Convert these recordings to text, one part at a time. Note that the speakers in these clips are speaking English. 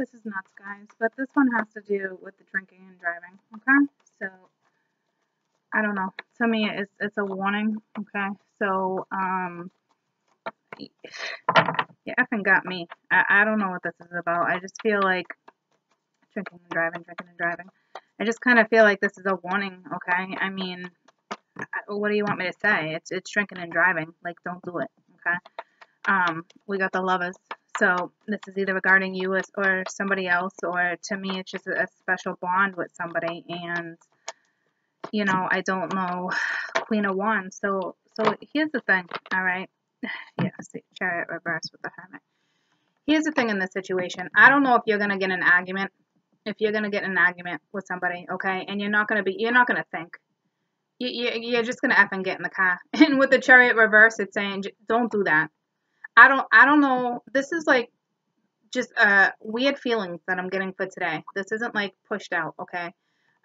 This is nuts, guys. But this one has to do with the drinking and driving. Okay? So, I don't know. To me, it's, it's a warning. Okay? So, um, you effing got me. I, I don't know what this is about. I just feel like drinking and driving, drinking and driving. I just kind of feel like this is a warning, okay? I mean, what do you want me to say? It's it's drinking and driving. Like, don't do it, okay? Um, we got the lovers. So this is either regarding you or somebody else, or to me, it's just a special bond with somebody. And you know, I don't know Queen of Wands. So so here's the thing, all right? Yeah, see, Chariot reverse with the Hermit. Here's the thing in this situation. I don't know if you're gonna get an argument. If you're gonna get an argument with somebody, okay, and you're not gonna be, you're not gonna think. You, you, you're just gonna and get in the car. And with the Chariot reverse, it's saying don't do that. I don't, I don't know. This is like just uh weird feelings that I'm getting for today. This isn't like pushed out, okay?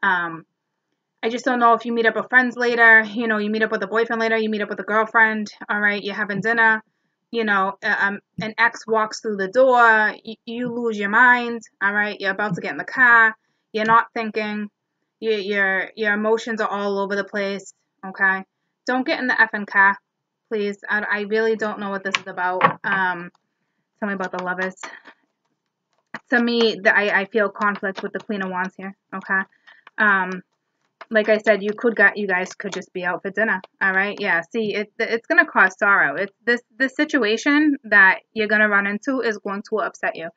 Um, I just don't know if you meet up with friends later, you know, you meet up with a boyfriend later, you meet up with a girlfriend, all right, you're having dinner, you know, uh, um, an ex walks through the door, you, you lose your mind, all right, you're about to get in the car, you're not thinking, you, your your emotions are all over the place, okay? Don't get in the effing car, please. I, I really don't know what this is about. Um, tell me about the lovers. To me, the, I, I feel conflict with the Queen of Wands here, okay? Um, like I said, you could got you guys could just be out for dinner. All right, yeah. See, it it's gonna cause sorrow. It's this this situation that you're gonna run into is going to upset you.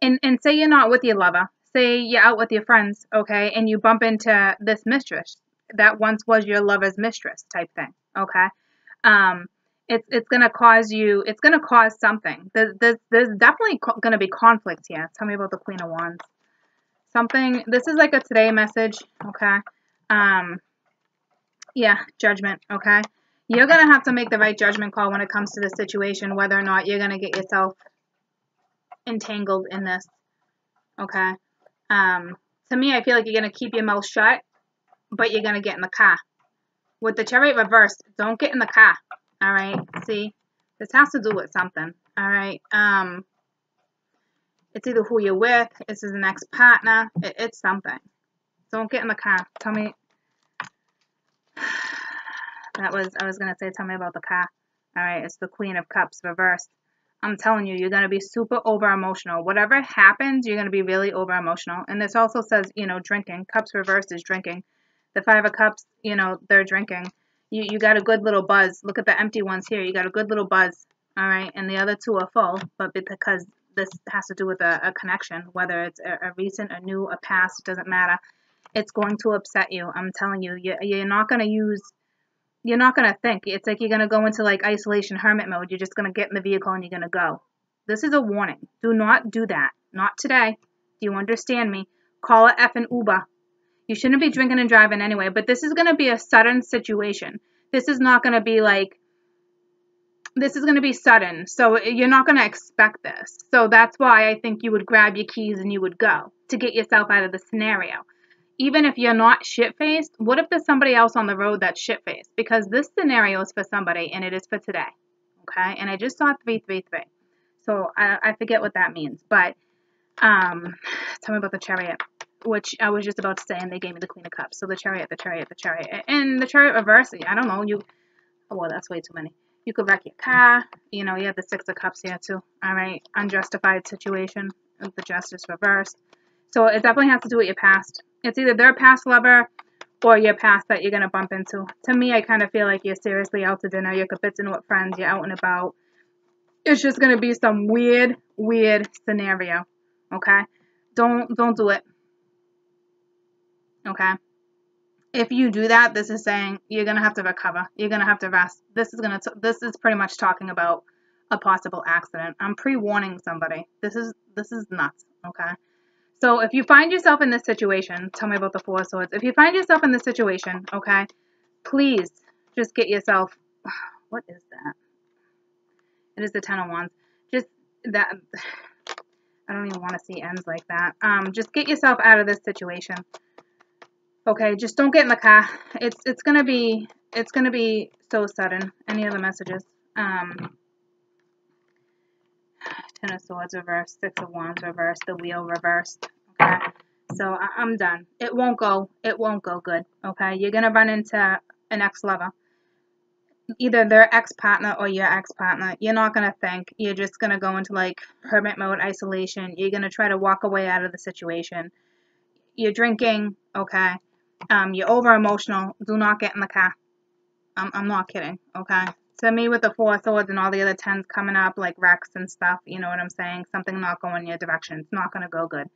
And and say you're not with your lover. Say you're out with your friends, okay, and you bump into this mistress that once was your lover's mistress type thing, okay. Um, it's it's gonna cause you. It's gonna cause something. There's there's, there's definitely co- gonna be conflict here. Tell me about the Queen of Wands. Something. This is like a today message, okay um, yeah, judgment, okay? You're going to have to make the right judgment call when it comes to this situation, whether or not you're going to get yourself entangled in this, okay? Um, to me, I feel like you're going to keep your mouth shut, but you're going to get in the car. With the chariot reversed, don't get in the car, all right? See, this has to do with something, all right? Um, it's either who you're with, this is an ex-partner, it, it's something. Don't get in the car. Tell me. That was, I was going to say, tell me about the car. All right, it's the Queen of Cups reversed. I'm telling you, you're going to be super over emotional. Whatever happens, you're going to be really over emotional. And this also says, you know, drinking. Cups reversed is drinking. The Five of Cups, you know, they're drinking. You, you got a good little buzz. Look at the empty ones here. You got a good little buzz. All right, and the other two are full, but because this has to do with a, a connection, whether it's a, a recent, a new, a past, it doesn't matter it's going to upset you. I'm telling you, you're not going to use, you're not going to think. It's like you're going to go into like isolation hermit mode. You're just going to get in the vehicle and you're going to go. This is a warning. Do not do that. Not today. Do you understand me? Call it effing Uber. You shouldn't be drinking and driving anyway, but this is going to be a sudden situation. This is not going to be like, this is going to be sudden. So you're not going to expect this. So that's why I think you would grab your keys and you would go to get yourself out of the scenario even if you're not shit faced, what if there's somebody else on the road that's shit faced? Because this scenario is for somebody and it is for today. Okay. And I just saw 333. So I, I forget what that means. But um, tell me about the chariot, which I was just about to say, and they gave me the Queen of Cups. So the chariot, the chariot, the chariot. And the chariot reverse, I don't know. You, oh, well, that's way too many. You could wreck your car. You know, you have the Six of Cups here too. All right. Unjustified situation. The Justice reversed. So it definitely has to do with your past. It's either their past lover or your past that you're going to bump into. To me, I kind of feel like you're seriously out to dinner. You're kabitzing with friends. You're out and about. It's just going to be some weird, weird scenario. Okay? Don't, don't do it. Okay? If you do that, this is saying you're going to have to recover. You're going to have to rest. This is going to, this is pretty much talking about a possible accident. I'm pre-warning somebody. This is, this is nuts. Okay? So if you find yourself in this situation, tell me about the Four Swords. If you find yourself in this situation, okay, please just get yourself. What is that? It is the Ten of Wands. Just that. I don't even want to see ends like that. Um, just get yourself out of this situation. Okay, just don't get in the car. It's it's gonna be it's gonna be so sudden. Any other messages? Um, Ten of Swords reversed, Six of Wands reversed, the Wheel reversed. Okay, so I- I'm done. It won't go. It won't go good. Okay, you're gonna run into an ex-lover, either their ex-partner or your ex-partner. You're not gonna think. You're just gonna go into like hermit mode, isolation. You're gonna try to walk away out of the situation. You're drinking. Okay, um, you're over emotional. Do not get in the car. I'm, I'm not kidding. Okay. To me, with the four swords and all the other tens coming up, like wrecks and stuff, you know what I'm saying? Something not going in your direction. It's not going to go good.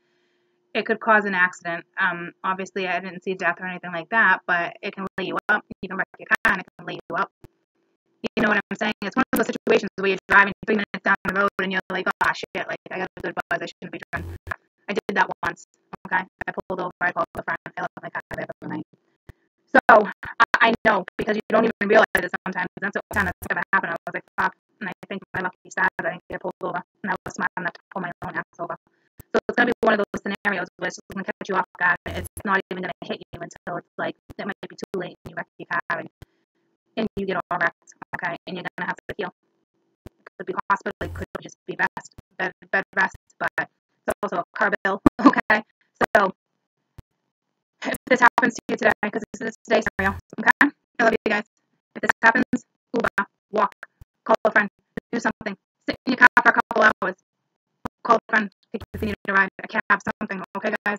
It could cause an accident. Um, obviously, I didn't see death or anything like that, but it can lay you up. You can wreck your car and it can lay you up. You know what I'm saying? It's one of those situations where you're driving three minutes down the road and you're like, oh shit, like I got a good buzz. I shouldn't be driving. I did that once. Okay. I pulled over. I called the friend. I left my car there for the night. So Know because you don't even realize it sometimes. That's what kind of stuff happened. I was like, fuck. And I think my lucky stars, I didn't get pulled over. And I was smart enough to pull my own ass over. So it's to be one of those scenarios where it's just to catch you off guard. It's not even to hit you until it's like, it might be too late and you wreck your car and, and you get all wrecked. Okay. And you're to have to heal. Could be hospital. It could just be best, bed, bed rest. But it's also a car bill. Okay. So if this happens to you today, because this is today's scenario, okay? I love you guys. If this happens, Uber, walk, call a friend, do something. Sit in your car for a couple hours. Call a friend if you need to ride a cab, something. Okay, guys?